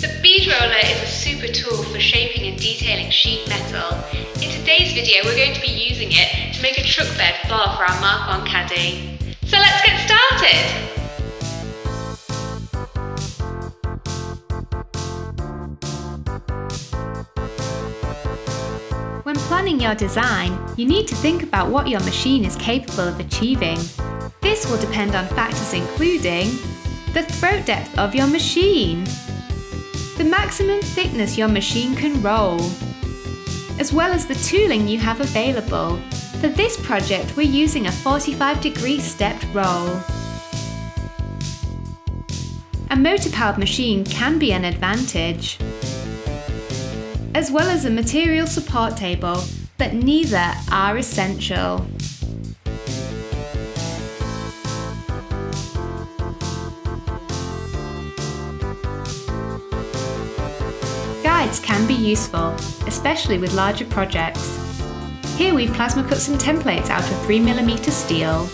The bead roller is a super tool for shaping and detailing sheet metal. In today's video we're going to be using it to make a truck bed bar for our Mark 1 Caddy. So let's get started! Planning your design, you need to think about what your machine is capable of achieving. This will depend on factors including the throat depth of your machine, the maximum thickness your machine can roll, as well as the tooling you have available. For this project we're using a 45 degree stepped roll. A motor powered machine can be an advantage as well as a material support table, but neither are essential. Guides can be useful, especially with larger projects. Here we've plasma cut some templates out of 3mm steel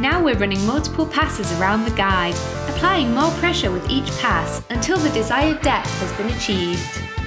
Now we're running multiple passes around the guide, applying more pressure with each pass until the desired depth has been achieved.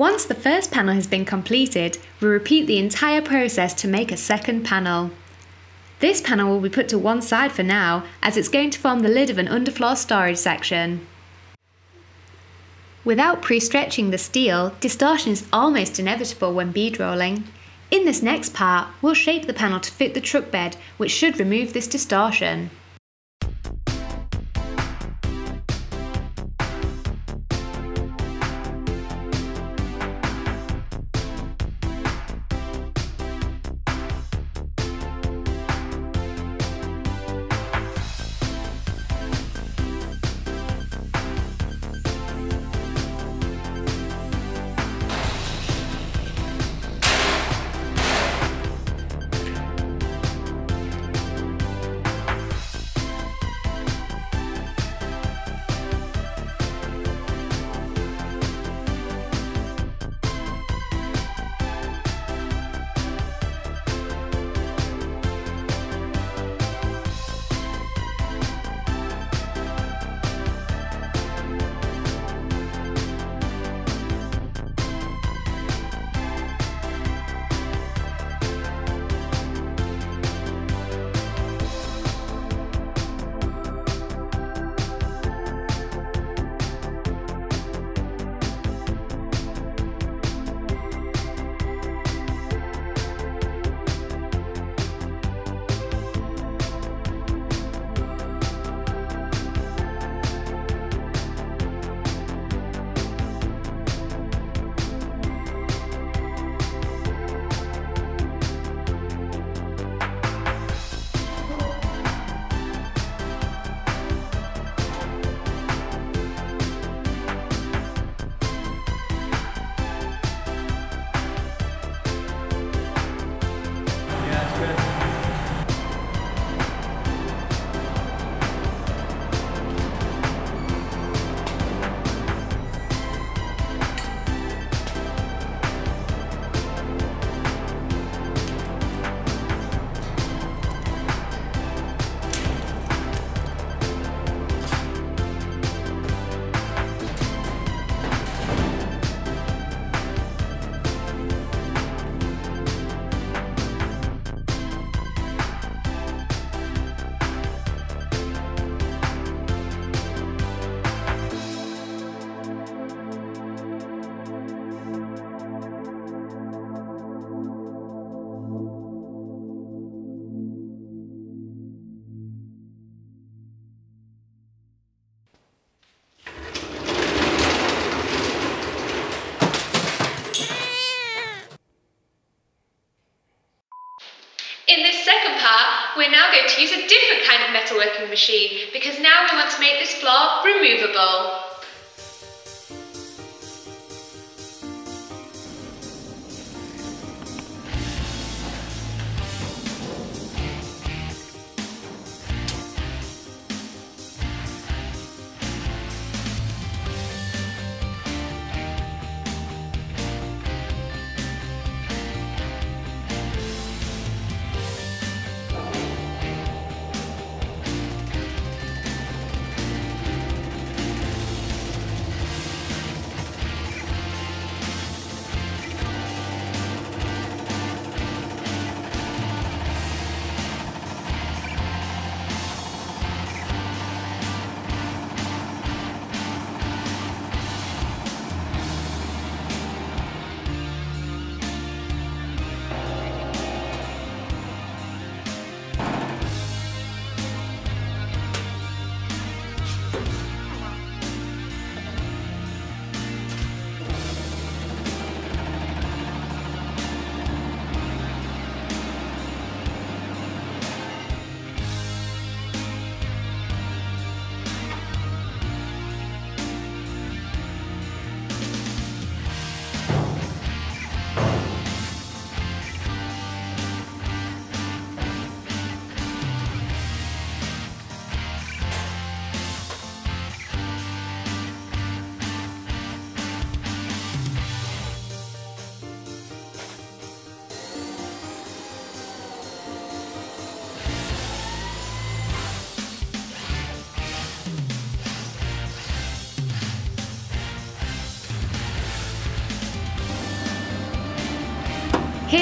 Once the first panel has been completed, we repeat the entire process to make a second panel. This panel will be put to one side for now, as it's going to form the lid of an underfloor storage section. Without pre-stretching the steel, distortion is almost inevitable when bead rolling. In this next part, we'll shape the panel to fit the truck bed, which should remove this distortion. Metalworking machine because now we want to make this floor removable.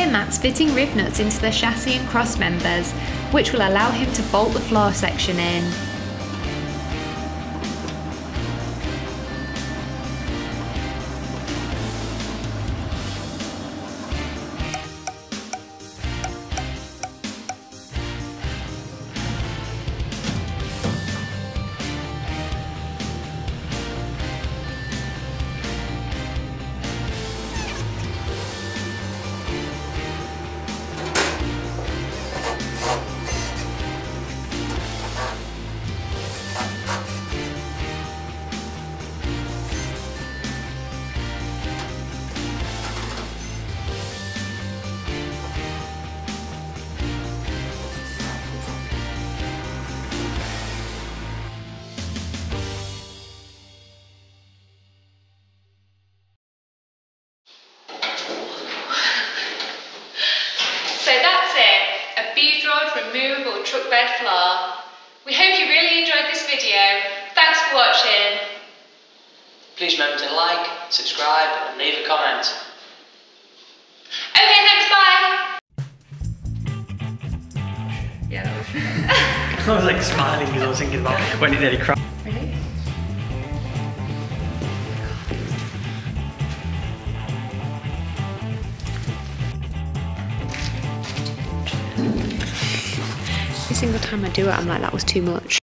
Mat's fitting riv nuts into the chassis and cross members, which will allow him to bolt the floor section in. So that's it, a bead rolled removable truck bed floor. We hope you really enjoyed this video. Thanks for watching. Please remember to like, subscribe and leave a comment. Okay, thanks, bye. Yeah, that was I was like smiling because I was thinking about when he nearly cried. Single time I do it, I'm like, that was too much.